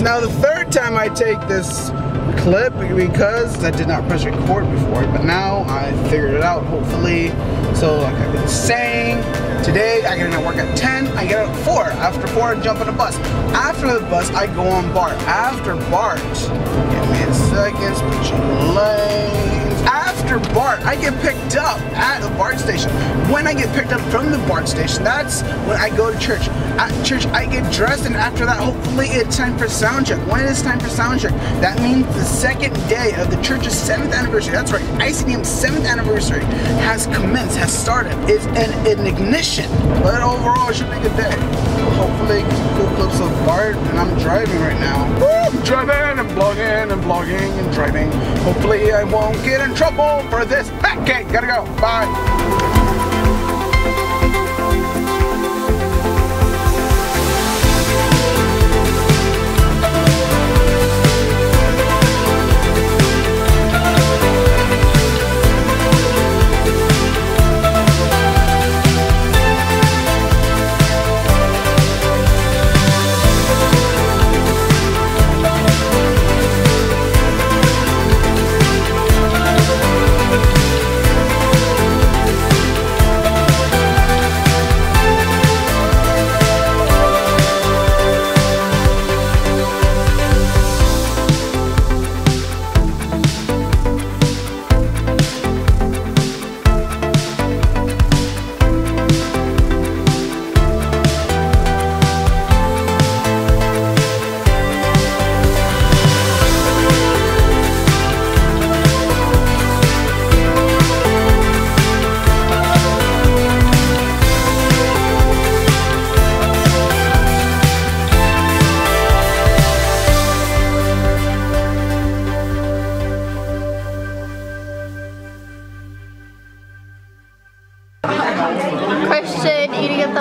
now the third time I take this clip because I did not press record before, but now I figured it out, hopefully. So like I've been saying, today I get in at work at 10, I get out at 4. After 4, I jump on a bus. After the bus, I go on BART. After BART, give me a second, switching lanes. After BART, I get picked up at the BART station. When I get picked up from the BART station, that's when I go to church. At church, I get dressed, and after that, hopefully it's time for sound check. When it is time for sound check, that means the second day of the church's seventh anniversary. That's right, ICDM's seventh anniversary has commenced, has started. It's an, an ignition, but overall, it should be a good day. Hopefully, cool clips of BART, and I'm driving right now. Woo! Driving and vlogging and vlogging and driving. Hopefully, I won't get in trouble for this. Okay, gotta go. Bye.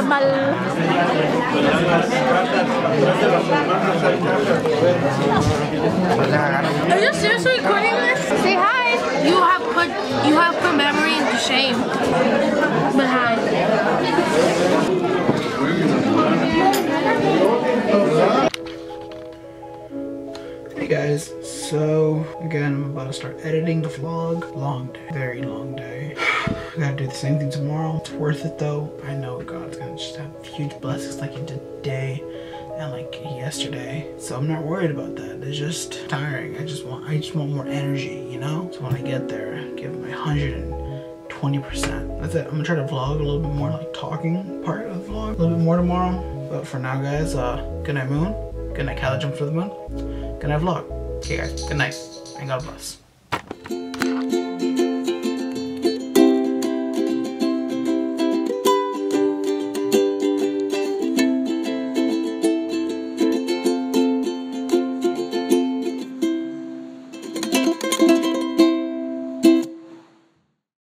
Eating at the mall. Are you seriously recording this? Say hi. You have put you have put memory into shame. But hi. Hey guys, so again, I'm about to start editing the vlog. Long day, very long day. I gotta do the same thing tomorrow. It's worth it though. I know God's gonna just have huge blessings like He did today and like yesterday. So I'm not worried about that. It's just tiring. I just want, I just want more energy, you know. So when I get there, give my hundred and twenty percent. That's it. I'm gonna try to vlog a little bit more, like talking part of the vlog, a little bit more tomorrow. But for now, guys, uh, good night, moon. Good night, Cali jump for the moon. Good night, vlog. Okay, guys. Good night. And God bless.